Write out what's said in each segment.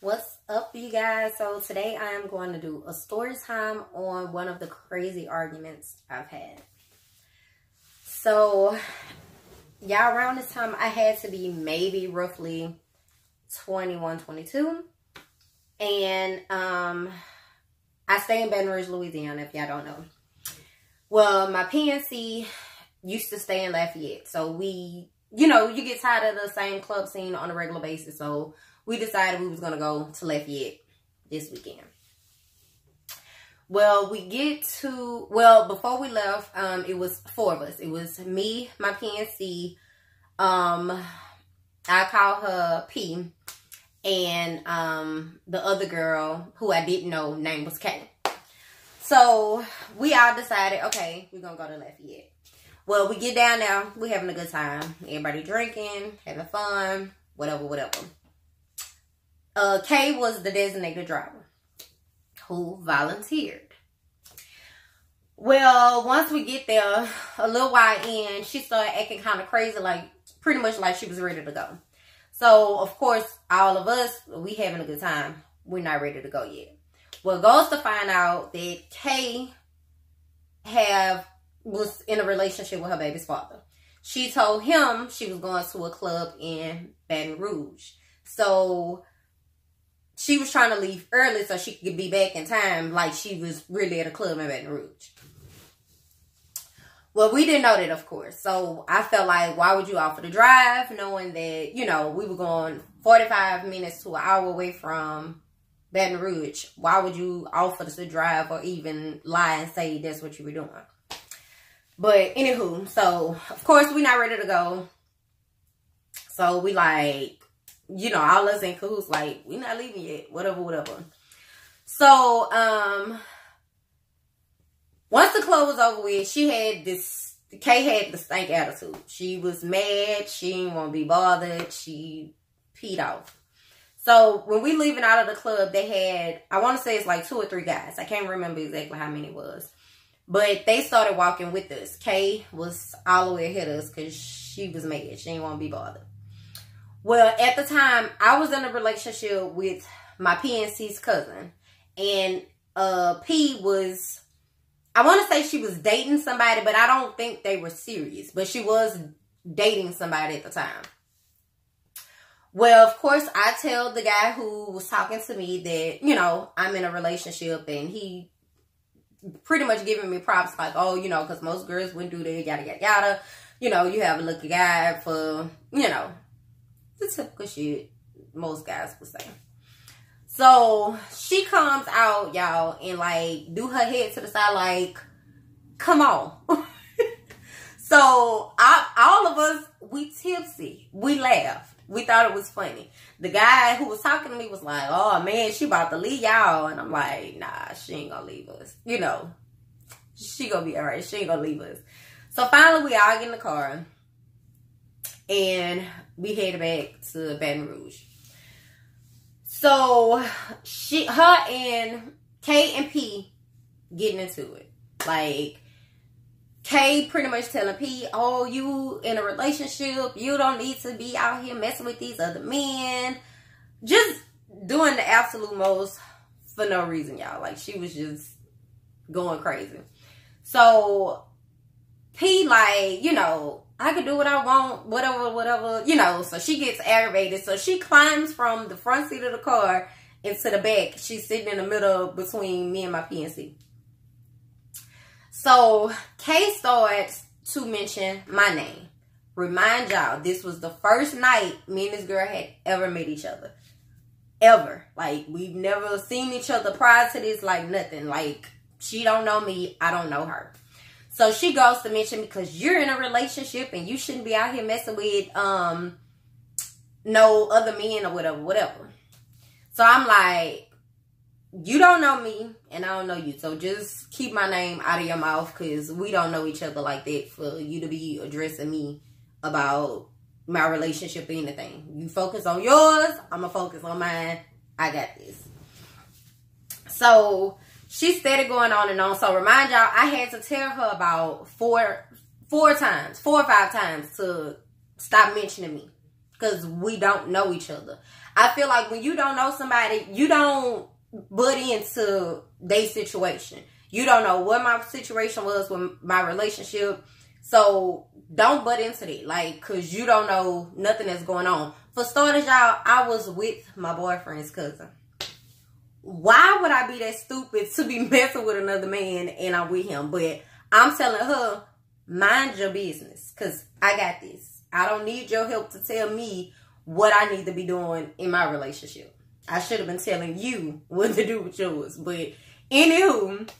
What's up, you guys? So today I am going to do a story time on one of the crazy arguments I've had. So, y'all, around this time, I had to be maybe roughly 21, 22. And um, I stay in Baton Rouge, Louisiana, if y'all don't know. Well, my PNC used to stay in Lafayette. So we, you know, you get tired of the same club scene on a regular basis. So we decided we was going to go to Lafayette this weekend. Well, we get to, well, before we left, um, it was four of us. It was me, my PNC, um, I call her P, and um, the other girl who I didn't know name was K. So we all decided, okay, we're gonna go to Lafayette. Well, we get down there, We're having a good time. Everybody drinking, having fun, whatever, whatever. Uh, Kay was the designated driver who volunteered. Well, once we get there, a little while in, she started acting kind of crazy, like pretty much like she was ready to go. So, of course, all of us, we having a good time. We're not ready to go yet. Well, goes to find out that Kay have was in a relationship with her baby's father. She told him she was going to a club in Baton Rouge. So she was trying to leave early so she could be back in time like she was really at a club in Baton Rouge. Well, we didn't know that, of course. So I felt like, why would you offer to drive knowing that, you know, we were going 45 minutes to an hour away from Baton Rouge? Why would you offer to drive or even lie and say that's what you were doing? But anywho, so of course we're not ready to go. So we like, you know, all us in cahoots, like, we not leaving yet, whatever, whatever. So, um, once the club was over with, she had this, Kay had the stank attitude. She was mad. She didn't want to be bothered. She peed off. So when we leaving out of the club, they had, I want to say it's like two or three guys. I can't remember exactly how many it was. But they started walking with us. Kay was all the way ahead of us because she was mad. She didn't want to be bothered. Well, at the time, I was in a relationship with my PNC's cousin. And uh, P was, I want to say she was dating somebody, but I don't think they were serious. But she was dating somebody at the time. Well, of course, I tell the guy who was talking to me that, you know, I'm in a relationship and he pretty much giving me props like, oh, you know, because most girls wouldn't do that, yada, yada, yada. You know, you have a lucky guy for, you know, the typical shit most guys would say. So she comes out, y'all, and like do her head to the side, like, come on. so I, all of us, we tipsy. We laughed. We thought it was funny. The guy who was talking to me was like, oh man, she about to leave y'all. And I'm like, nah, she ain't gonna leave us. You know, she gonna be all right. She ain't gonna leave us. So finally, we all get in the car and we headed back to Baton Rouge. So she, her and K and P getting into it. Like K pretty much telling P, oh, you in a relationship, you don't need to be out here messing with these other men. Just doing the absolute most for no reason, y'all. Like she was just going crazy. So P like, you know, I can do what I want, whatever, whatever, you know. So she gets aggravated. So she climbs from the front seat of the car into the back. She's sitting in the middle between me and my PNC. So Kay starts to mention my name. Remind y'all, this was the first night me and this girl had ever met each other. Ever. Like, we've never seen each other prior to this, like nothing. Like, she don't know me, I don't know her. So she goes to mention because you're in a relationship and you shouldn't be out here messing with um no other men or whatever, whatever. So I'm like, you don't know me and I don't know you. So just keep my name out of your mouth because we don't know each other like that for you to be addressing me about my relationship or anything. You focus on yours, I'm going to focus on mine. I got this. So she started going on and on. So remind y'all, I had to tell her about four, four times, four or five times to stop mentioning me because we don't know each other. I feel like when you don't know somebody, you don't butt into their situation. You don't know what my situation was with my relationship. So don't butt into it. Like, cause you don't know nothing that's going on. For starters, y'all, I was with my boyfriend's cousin. Why would I be that stupid to be messing with another man and I'm with him? But I'm telling her, mind your business. Cause I got this. I don't need your help to tell me what I need to be doing in my relationship. I should have been telling you what to do with yours. But anywho,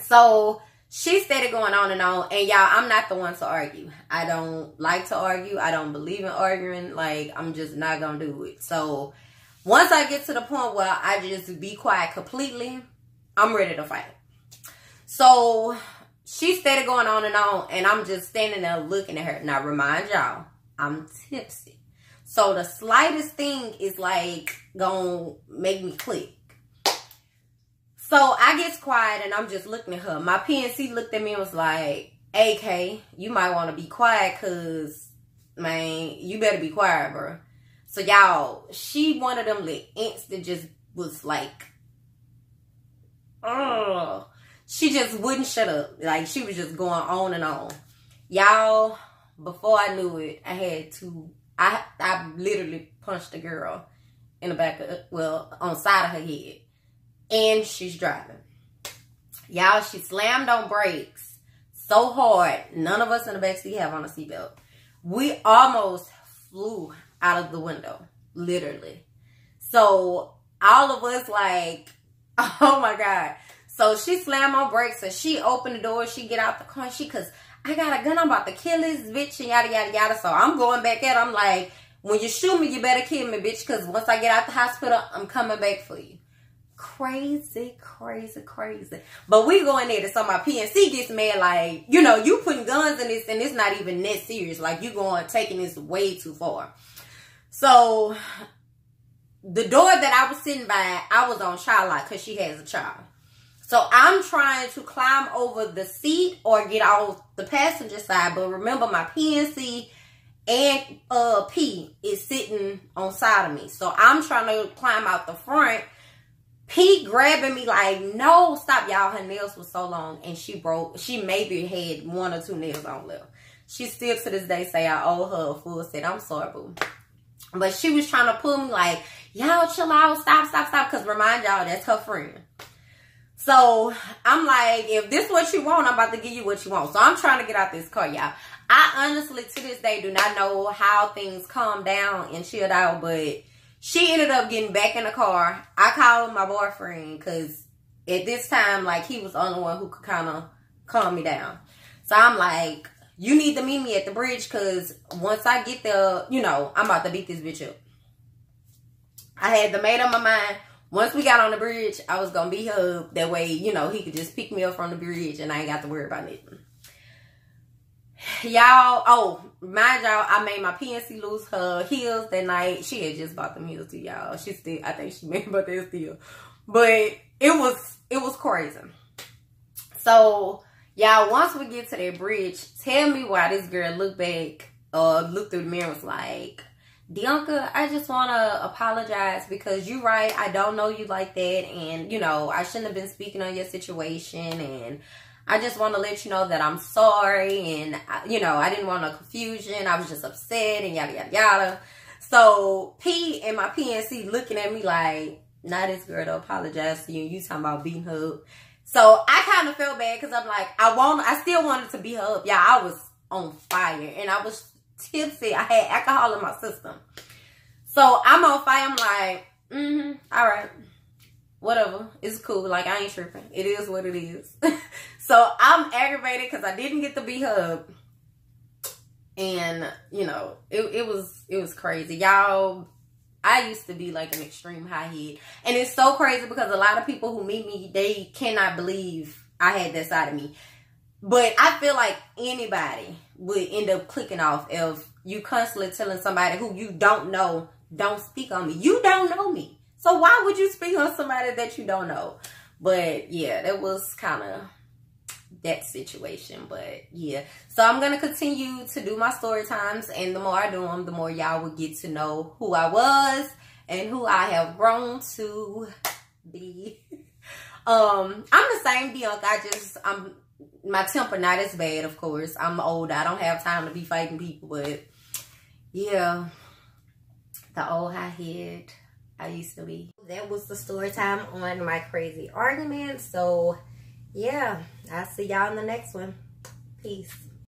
so she started going on and on. And y'all, I'm not the one to argue. I don't like to argue. I don't believe in arguing. Like, I'm just not going to do it. So once I get to the point where I just be quiet completely, I'm ready to fight. So she started going on and on. And I'm just standing there looking at her. Now, remind y'all, I'm tipsy. So the slightest thing is like gonna make me click. So I gets quiet and I'm just looking at her. My PNC looked at me and was like, AK, you might want to be quiet because, man, you better be quiet, bro. So y'all, she one of them like ants that just was like, oh, she just wouldn't shut up. Like she was just going on and on. Y'all, before I knew it, I had to I I literally punched a girl in the back of well on side of her head, and she's driving. Y'all, she slammed on brakes so hard. None of us in the back seat have on a seatbelt. We almost flew out of the window, literally. So all of us like, oh my god. So she slammed on brakes and she opened the door. She get out the car. She cause I got a gun. I'm about to kill this bitch and yada, yada, yada. So I'm going back at I'm like, when you shoot me, you better kill me, bitch. Because once I get out the hospital, I'm coming back for you. Crazy, crazy, crazy. But we going there. So my PNC gets mad like, you know, you putting guns in this and it's not even that serious. Like you going, taking this way too far. So the door that I was sitting by, I was on child lock because she has a child. So I'm trying to climb over the seat or get off the passenger side. But remember, my PNC and uh, P is sitting on side of me. So I'm trying to climb out the front. P grabbing me like, no, stop, y'all. Her nails were so long and she broke. She maybe had one or two nails on left. She still to this day say I owe her a full set. I'm sorry, boo. But she was trying to pull me like, y'all chill out, stop, stop, stop. Because remind y'all, that's her friend. So I'm like, if this what you want, I'm about to give you what you want. So I'm trying to get out this car, y'all. I honestly, to this day, do not know how things calm down and chilled out, but she ended up getting back in the car. I called my boyfriend because at this time, like, he was the only one who could kind of calm me down. So I'm like, you need to meet me at the bridge because once I get there, you know, I'm about to beat this bitch up. I had the made up my mind once we got on the bridge, I was gonna be her. That way, you know, he could just pick me up from the bridge and I ain't got to worry about it. Y'all, oh, mind y'all, I made my PNC lose her heels that night. She had just bought the heels too, y'all. She still, I think she made about that still. But it was, it was crazy. So, y'all, once we get to that bridge, tell me why this girl looked back, uh, looked through the mirror was like, Dianca, I just want to apologize because you're right. I don't know you like that. And, you know, I shouldn't have been speaking on your situation. And I just want to let you know that I'm sorry. And, you know, I didn't want no confusion. I was just upset and yada, yada, yada. So P and my PNC looking at me like, not this girl to apologize to you. You talking about beating her up. So I kind of felt bad because I'm like, I want, I still wanted to beat her up. Yeah, I was on fire. And I was tipsy. I had alcohol in my system. So I'm on fire. I'm like, mm-hmm, all right. Whatever. It's cool. Like, I ain't tripping. It is what it is. so I'm aggravated because I didn't get to be hugged. And, you know, it, it was it was crazy. Y'all, I used to be like an extreme high head. And it's so crazy because a lot of people who meet me, they cannot believe I had that side of me. But I feel like anybody would end up clicking off if you constantly telling somebody who you don't know, don't speak on me. You don't know me. So why would you speak on somebody that you don't know? But yeah, that was kind of that situation. But yeah, so I'm going to continue to do my story times. And the more I do them, the more y'all will get to know who I was and who I have grown to be. Um, I'm the same Dianca. I just I'm my temper not as bad, of course. I'm old. I don't have time to be fighting people, but yeah, the old high head I used to be. That was the story time on my crazy argument. So yeah, I'll see y'all in the next one. Peace.